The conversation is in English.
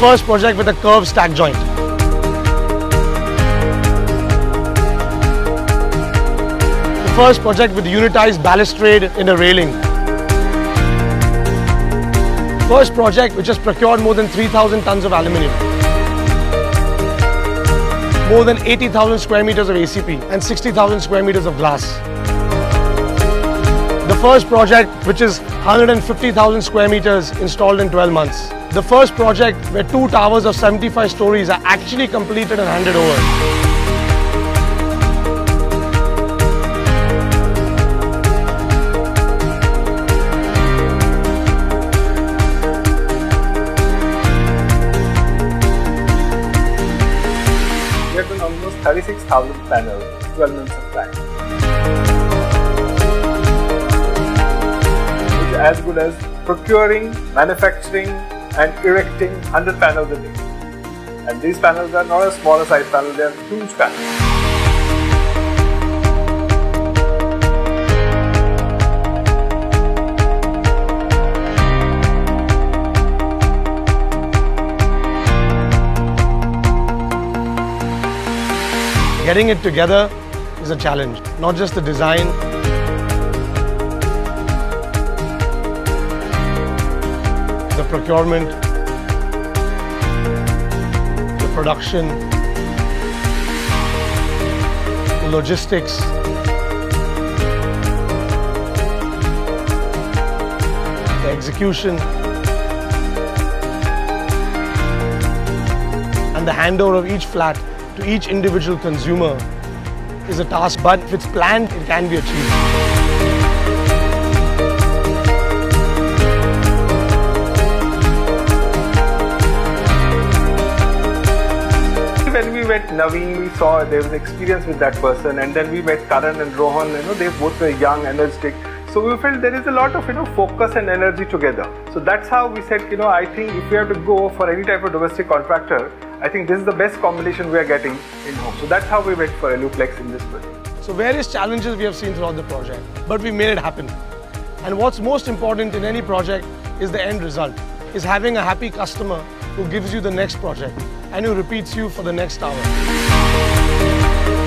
First project with a curved stack joint. The first project with unitized balustrade in a railing. First project which has procured more than 3,000 tons of aluminium. More than 80,000 square meters of ACP and 60,000 square meters of glass. The first project which is 150,000 square meters installed in 12 months. The first project where two towers of 75 stories are actually completed and handed over. Almost 36,000 panels, 12 months of time. As good as procuring, manufacturing, and erecting 100 panels a day. And these panels are not a smaller size panel, they are huge panels. Getting it together is a challenge, not just the design. Procurement, the production, the logistics, the execution, and the handover of each flat to each individual consumer is a task, but if it's planned, it can be achieved. Naveen, we saw there was experience with that person, and then we met Karan and Rohan. You know, they both were young, energetic. So we felt there is a lot of you know focus and energy together. So that's how we said, you know, I think if we have to go for any type of domestic contractor, I think this is the best combination we are getting in home. So that's how we went for Aluplex in this project. So various challenges we have seen throughout the project, but we made it happen. And what's most important in any project is the end result, is having a happy customer who gives you the next project and who repeats you for the next hour.